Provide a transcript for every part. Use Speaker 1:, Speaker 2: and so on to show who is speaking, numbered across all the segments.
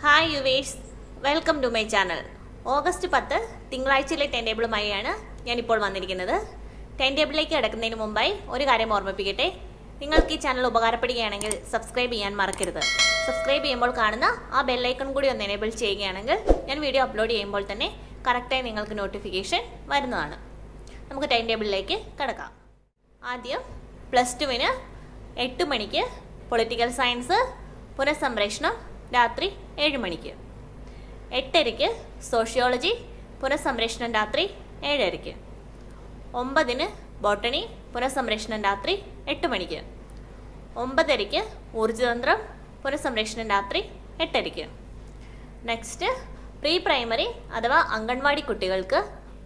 Speaker 1: Hi Yuvesh welcome to my channel August പത്ത് തിങ്കളാഴ്ചയിലെ time ടേബിളുമായാണ് ഞാനിപ്പോൾ വന്നിരിക്കുന്നത്. ടൈം ടേബിളിലേക്ക് കിടക്കുന്നതിന് മുമ്പായി ഒരു കാര്യം ഓർമ്മിപ്പിക്കട്ടെ. നിങ്ങൾക്ക് ഈ ചാനൽ ഉപകാരപ്പെടുകയാണെങ്കിൽ സബ്സ്ക്രൈബ് ചെയ്യാൻ മറക്കരുത്. സബ്സ്ക്രൈബ് ചെയ്യുമ്പോൾ കാണുന്ന ആ ബെല്ലൈക്കൺ കൂടി ഒന്ന് എനേബിൾ ചെയ്യുകയാണെങ്കിൽ ഞാൻ വീഡിയോ അപ്ലോഡ് ചെയ്യുമ്പോൾ തന്നെ കറക്റ്റായി നിങ്ങൾക്ക് നോട്ടിഫിക്കേഷൻ വരുന്നതാണ്. നമുക്ക് ടൈം ടേബിളിലേക്ക് കിടക്കാം. ആദ്യം പ്ലസ് ടുവിന് എട്ട് മണിക്ക് പൊളിറ്റിക്കൽ സയൻസ് പുനഃസംപ്രേഷണം രാത്രി ഏഴ് മണിക്ക്. എട്ടരയ്ക്ക് സോഷ്യോളജി പുനഃസംരക്ഷണം രാത്രി ഏഴരയ്ക്ക്. ഒമ്പതിന് ബോട്ടണി പുനഃസംരക്ഷണം രാത്രി എട്ട് മണിക്ക്. ഒമ്പതരയ്ക്ക് ഊർജതന്ത്രം പുനഃസംരക്ഷണം രാത്രി എട്ടരയ്ക്ക്. നെക്സ്റ്റ് പ്രീ പ്രൈമറി അഥവാ അംഗൻവാടി കുട്ടികൾക്ക്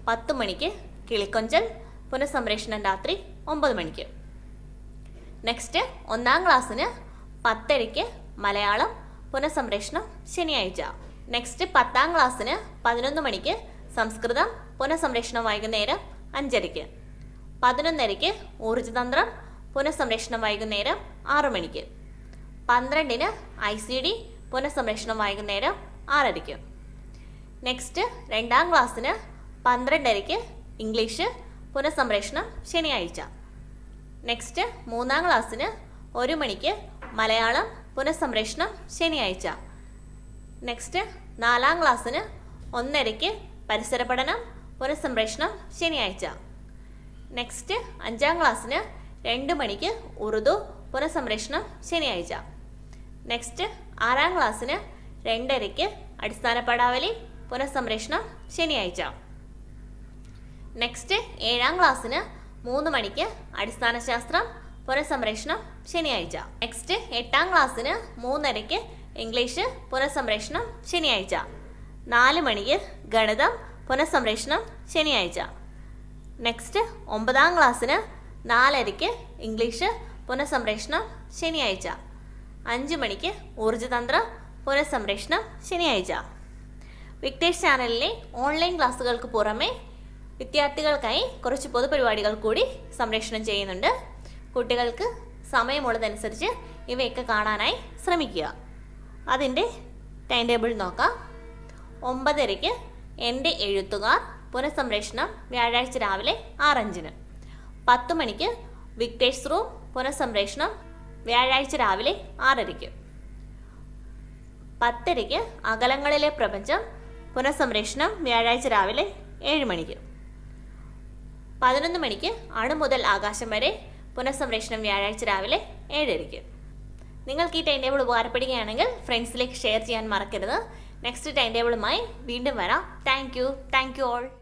Speaker 1: പത്ത് മണിക്ക് കിളിക്കൊഞ്ചൽ പുനഃസംരക്ഷണം രാത്രി ഒമ്പത് മണിക്ക്. നെക്സ്റ്റ് ഒന്നാം ക്ലാസ്സിന് പത്തരയ്ക്ക് മലയാളം പുനഃസംപ്രേഷണം ശനിയാഴ്ച. നെക്സ്റ്റ് പത്താം ക്ലാസ്സിന് പതിനൊന്ന് മണിക്ക് സംസ്കൃതം പുനഃസംപ്രേഷണം വൈകുന്നേരം അഞ്ചരയ്ക്ക്. പതിനൊന്നരയ്ക്ക് ഊർജതന്ത്രം പുനഃസംപ്രേഷണം വൈകുന്നേരം ആറ് മണിക്ക്. പന്ത്രണ്ടിന് ഐ സി ഡി പുനഃസംപ്രേഷണം വൈകുന്നേരം ആറരയ്ക്ക്. നെക്സ്റ്റ് രണ്ടാം ക്ലാസ്സിന് പന്ത്രണ്ടരയ്ക്ക് ഇംഗ്ലീഷ് പുനഃസംപ്രേഷണം ശനിയാഴ്ച. നെക്സ്റ്റ് മൂന്നാം ക്ലാസ്സിന് ഒരു മണിക്ക് മലയാളം പുനഃസംപ്രേഷണം ശനിയാഴ്ച. നെക്സ്റ്റ് നാലാം ക്ലാസ്സിന് ഒന്നരയ്ക്ക് പരിസര പഠനം പുനഃസംപ്രേഷണം ശനിയാഴ്ച. നെക്സ്റ്റ് അഞ്ചാം ക്ലാസ്സിന് രണ്ട് മണിക്ക് ഉറുദു പുനഃസംപ്രേഷണം ശനിയാഴ്ച. നെക്സ്റ്റ് ആറാം ക്ലാസ്സിന് രണ്ടരയ്ക്ക് അടിസ്ഥാന പടാവലി പുനഃസംപ്രേഷണം ശനിയാഴ്ച. നെക്സ്റ്റ് ഏഴാം ക്ലാസ്സിന് മൂന്ന് മണിക്ക് അടിസ്ഥാന ശാസ്ത്രം പുനഃസംപ്രേഷണം ശനിയാഴ്ച. നെക്സ്റ്റ് എട്ടാം ക്ലാസ്സിന് മൂന്നരയ്ക്ക് ഇംഗ്ലീഷ് പുനഃസംപ്രേഷണം ശനിയാഴ്ച. നാല് മണിക്ക് ഗണിതം പുനഃസംപ്രേഷണം ശനിയാഴ്ച. നെക്സ്റ്റ് ഒമ്പതാം ക്ലാസ്സിന് നാലരയ്ക്ക് ഇംഗ്ലീഷ് പുനഃസംപ്രേഷണം ശനിയാഴ്ച. അഞ്ച് മണിക്ക് ഊർജതന്ത്രം പുനഃസംപ്രേഷണം ശനിയാഴ്ച. വിക്ടേഴ്സ് ചാനലിലെ ഓൺലൈൻ ക്ലാസ്സുകൾക്ക് പുറമെ വിദ്യാർത്ഥികൾക്കായി കുറച്ച് പൊതുപരിപാടികൾ കൂടി സംപ്രേഷണം ചെയ്യുന്നുണ്ട്. കുട്ടികൾക്ക് സമയമുള്ളതനുസരിച്ച് ഇവയൊക്കെ കാണാനായി ശ്രമിക്കുക. അതിന്റെ ടൈം ടേബിൾ നോക്കാം. ഒമ്പതരയ്ക്ക് എന്റെ എഴുത്തുകാർ പുനഃസംരക്ഷണം വ്യാഴാഴ്ച രാവിലെ ആറഞ്ചിന്. പത്ത് മണിക്ക് വിക്ടേഴ്സ് റൂം പുനഃസംരക്ഷണം വ്യാഴാഴ്ച രാവിലെ ആറരയ്ക്ക്. പത്തരയ്ക്ക് അകലങ്ങളിലെ പ്രപഞ്ചം പുനഃസംരക്ഷണം വ്യാഴാഴ്ച രാവിലെ ഏഴ് മണിക്ക്. പതിനൊന്ന് മണിക്ക് അണു മുതൽ ആകാശം വരെ പുനഃസംപ്രേഷണം വ്യാഴാഴ്ച രാവിലെ ഏഴരയ്ക്ക്. നിങ്ങൾക്ക് ഈ ടൈം ടേബിൾ ഉപകാരപ്പെടുകയാണെങ്കിൽ ഫ്രണ്ട്സിലേക്ക് ഷെയർ ചെയ്യാൻ മറക്കരുത്. നെക്സ്റ്റ് ടൈം ടേബിളുമായി വീണ്ടും വരാം. Thank you thank you all